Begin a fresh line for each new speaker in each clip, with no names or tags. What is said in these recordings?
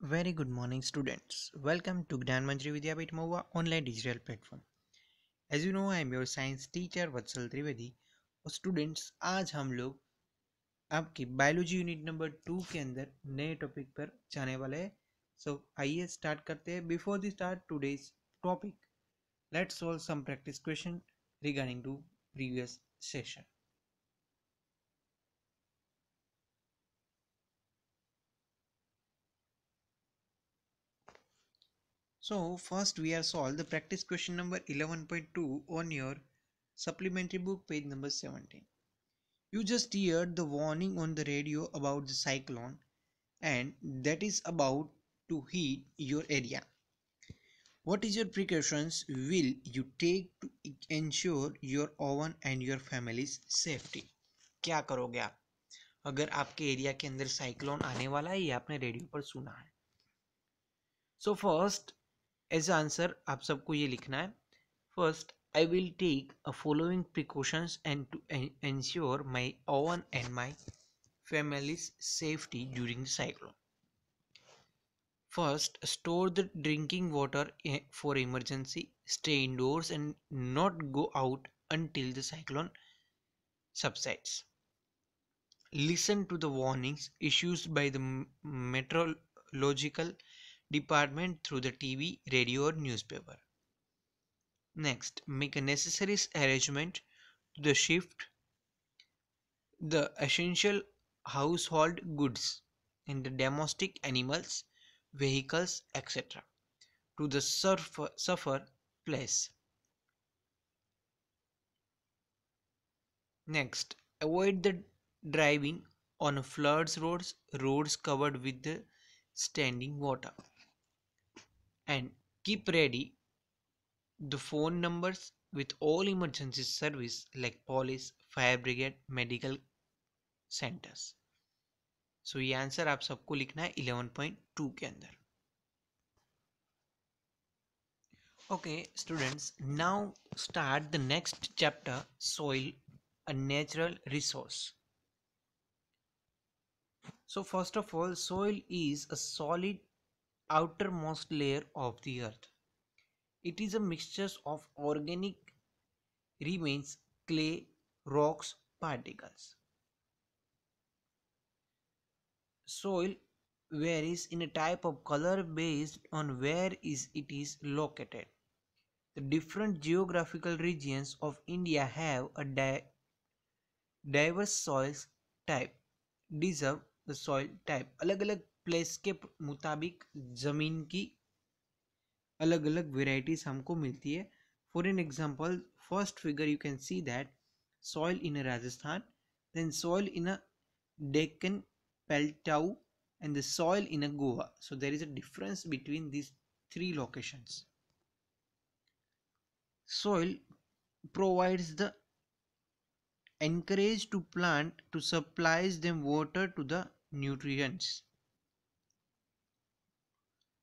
Very good morning, students. Welcome to Gyan Manjri Vidyapit Mahua online digital platform. As you know, I am your science teacher वत्सल त्रिवेदी और students आज हम लोग आपकी biology unit number two के अंदर नए topic पर जाने वाले हैं सो आइए स्टार्ट करते हैं before the start today's topic let's solve some practice question regarding to previous session So first we are solve the practice question number 11.2 on your supplementary book page number 17. You just heard the warning on the radio about the cyclone and that is about to hit your area. What is your precautions will you take to ensure your own and your family's safety? क्या करोगे आप अगर आपके area के अंदर cyclone आने वाला है ये आपने रेडियो पर सुना है सो फ़र्स्ट एज आंसर आप सबको ये लिखना है first I will take a following precautions and to ensure my own and my family's safety during the cyclone first store the drinking water for emergency stay indoors and not go out until the cyclone subsides listen to the warnings issued by the meteorological department through the TV, radio, or newspaper. Next, make a necessary arrangement to the shift the essential household goods and the domestic animals, vehicles, etc. to the suffer, suffer place. Next, avoid the driving on floods roads, roads covered with the standing water keep ready the phone numbers with all emergency service like police fire brigade medical centers so so, ये answer आप सबको लिखना है 11.2 के अंदर okay students now start the next chapter soil a natural resource so first of all soil is a solid outermost layer of the earth. It is a mixture of organic remains, clay, rocks, particles. Soil varies in a type of color based on where is it is located. The different geographical regions of India have a di diverse soils type. Deserve the soil type. अलग अलग place के मुताबिक ज़मीन की अलग अलग varieties हमको मिलती है। For an example first figure you can see that soil in Rajasthan then soil in a Deccan plateau and the soil in a Goa so there is a difference between this three locations soil provides the anchorage to plant to supplies them water to the nutrients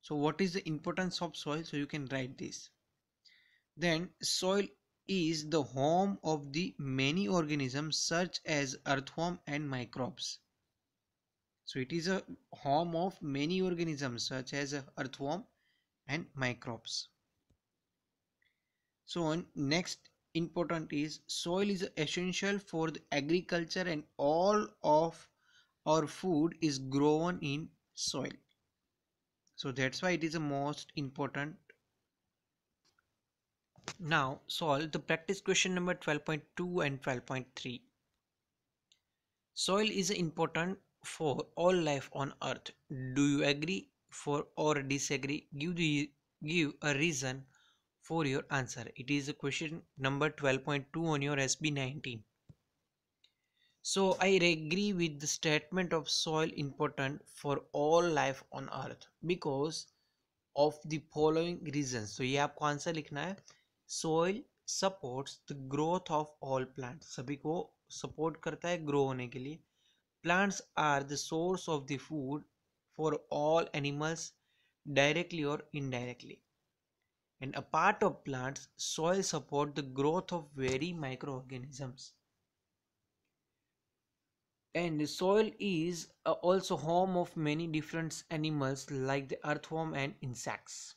so what is the importance of soil? So you can write this. Then soil is the home of the many organisms such as earthworm and microbes. So it is a home of many organisms such as earthworm and microbes. So next important is soil is essential for the agriculture and all of our food is grown in soil so that's why it is the most important. Now solve the practice question number 12.2 and 12.3 soil is important for all life on earth. Do you agree for or disagree? Give the give a reason for your answer. It is a question number 12.2 on your sb 19 so I agree with the statement of soil important for all life on earth because of the following reasons. So ये आपको answer लिखना है soil supports the growth of all plants. सभी को support करता है grow होने के लिए. Plants are the source of the food for all animals directly or indirectly. And a part of plants, soil support the growth of very microorganisms. and the soil is uh, also home of many different animals like the earthworm and insects.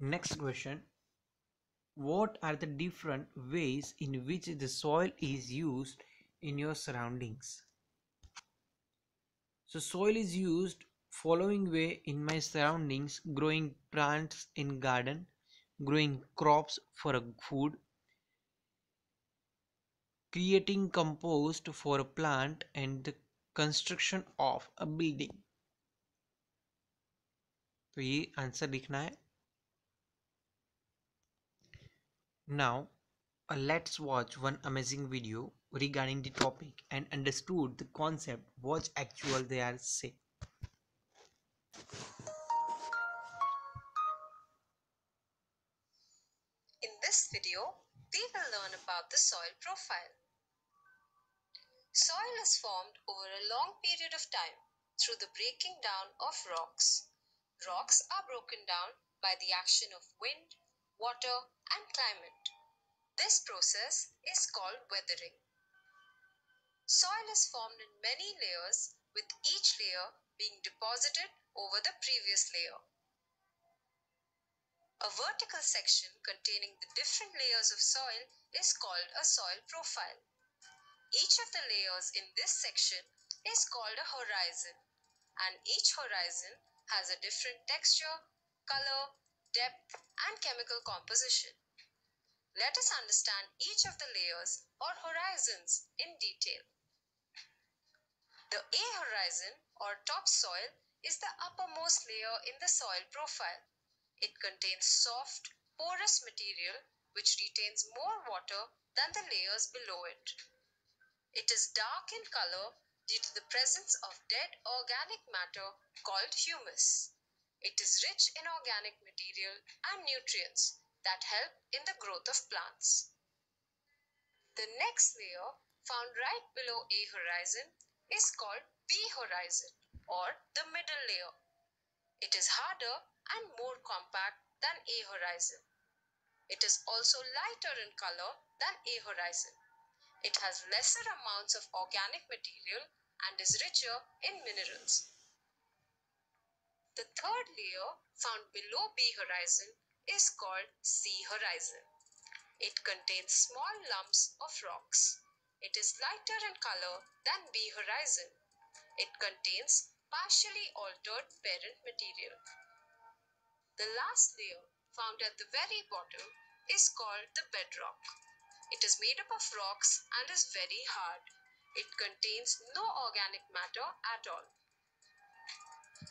Next question. What are the different ways in which the soil is used in your surroundings? So soil is used following way in my surroundings growing plants in garden growing crops for food creating compost for a plant and the construction of a building तो ये answer लिखना है now uh, let's watch one amazing video regarding the topic and understood the concept what actual they are say
in this video we will learn about the soil profile Soil is formed over a long period of time through the breaking down of rocks. Rocks are broken down by the action of wind, water, and climate. This process is called weathering. Soil is formed in many layers, with each layer being deposited over the previous layer. A vertical section containing the different layers of soil is called a soil profile. Each of the layers in this section is called a horizon and each horizon has a different texture, color, depth and chemical composition. Let us understand each of the layers or horizons in detail. The A horizon or topsoil is the uppermost layer in the soil profile. It contains soft, porous material which retains more water than the layers below it. It is dark in color due to the presence of dead organic matter called humus. It is rich in organic material and nutrients that help in the growth of plants. The next layer, found right below A horizon, is called B horizon or the middle layer. It is harder and more compact than A horizon. It is also lighter in color than A horizon. It has lesser amounts of organic material and is richer in minerals. The third layer found below B horizon is called C horizon. It contains small lumps of rocks. It is lighter in color than B horizon. It contains partially altered parent material. The last layer found at the very bottom is called the bedrock. It is made up of rocks and is very hard. It contains no organic matter at all.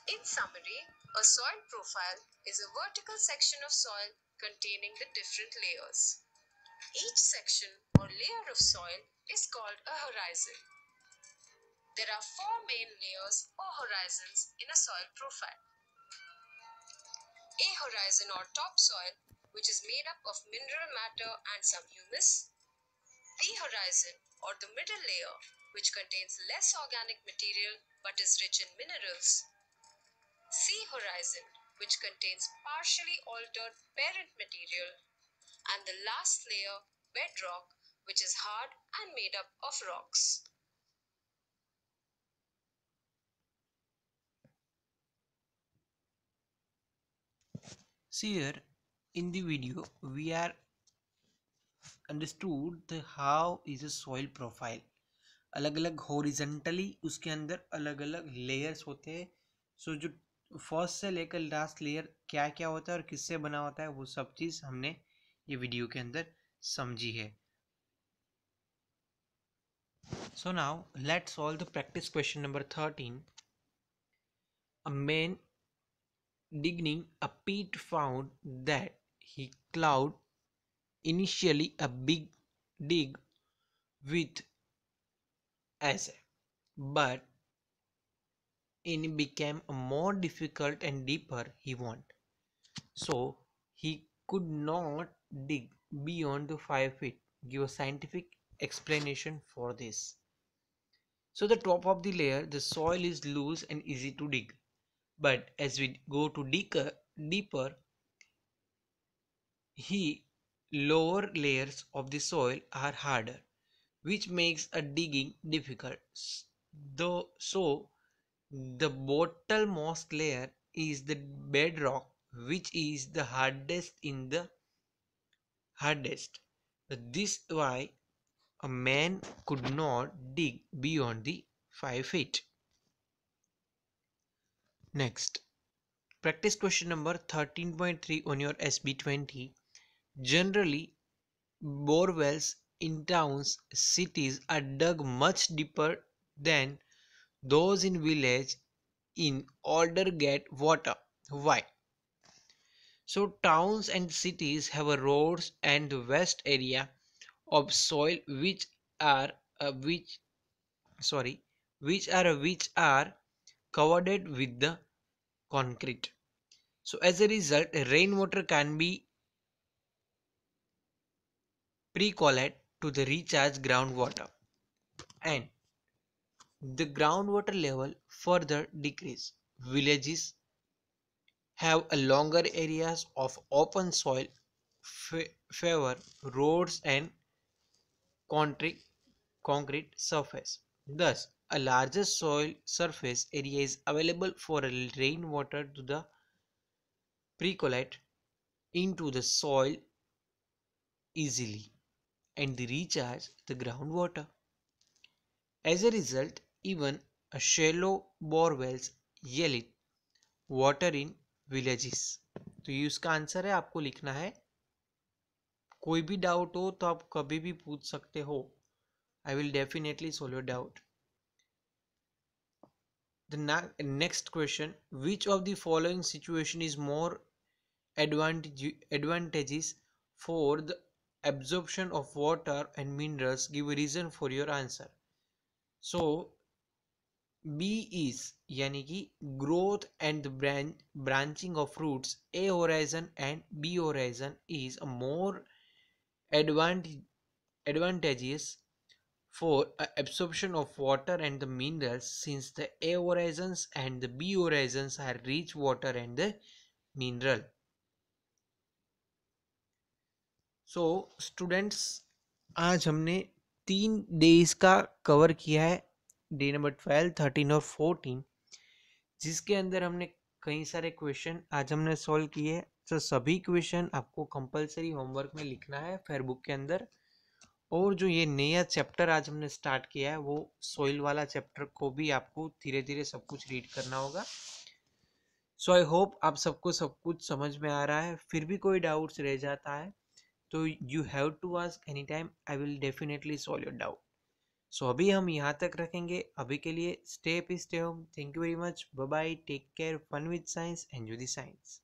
In summary, a soil profile is a vertical section of soil containing the different layers. Each section or layer of soil is called a horizon. There are four main layers or horizons in a soil profile. A horizon or topsoil which is made up of mineral matter and some humus. B horizon or the middle layer which contains less organic material but is rich in minerals. C horizon which contains partially altered parent material and the last layer bedrock which is hard and made up of rocks.
See here in the video we are understood the how is a soil profile. अलग अलग horizontally उसके अंदर अलग अलग layers होते हैं। So, जो first से लेकर लास्ट लेयर क्या क्या होता है और किससे बना होता है वो सब चीज़ हमने ये वीडियो के अंदर समझी है। So now let's solve the practice question number thirteen a man digging a pit found that he plowed initially a big dig with as but it became more difficult and deeper he want. So he could not dig beyond the five feet. Give a scientific explanation for this. So the top of the layer the soil is loose and easy to dig. But as we go to deeper, deeper he lower layers of the soil are harder, which makes a digging difficult. Though, so, the bottommost layer is the bedrock, which is the hardest in the hardest. This why a man could not dig beyond the 5 feet. Next, practice question number 13.3 on your SB20. Generally, bore wells in towns, cities are dug much deeper than those in village in order get water. Why? So towns and cities have a roads and west area of soil which are uh, which sorry which are which are covered with the concrete so as a result rainwater can be pre-collect to the recharge groundwater and the groundwater level further decrease. Villages have a longer areas of open soil favor roads and concrete surface. Thus a larger soil surface area is available for rainwater to the percolate into the soil easily and they recharge the groundwater. As a result, even a shallow borewells yell it water in villages. तो ये उसका answer है आपको लिखना है कोई भी doubt हो तो आप कभी भी पूछ सकते हो I will definitely solve your doubt next question which of the following situation is more advantage advantages for the absorption of water and minerals give a reason for your answer so b is yani growth and the branch branching of roots a horizon and b horizon is a more advantage advantageous for uh, absorption of water and the minerals since the A horizons and the B horizons are rich water and the mineral. So students आज हमने तीन days का cover किया है। Day number twelve thirteen और fourteen जिसके अंदर हमने कई सारे क्वेश्चन आज हमने सॉल्व किए हैं। तो सभी क्वेश्चन आपको कंपलसरी होमवर्क में लिखना है फेयर बुक के अंदर। और जो ये नया चैप्टर आज हमने स्टार्ट किया है, वो सोइल वाला चैप्टर को भी आपको धीरे धीरे सब कुछ रीड करना होगा। सो आई होप आप सबको सब कुछ समझ में आ रहा है। फिर भी कोई डाउट्स रह जाता है तो you have to ask any time I will definitely solve your doubt so अभी हम यहाँ तक रखेंगे। अभी के लिए stay P stay home thank you very much bye take care fun with science enjoy the science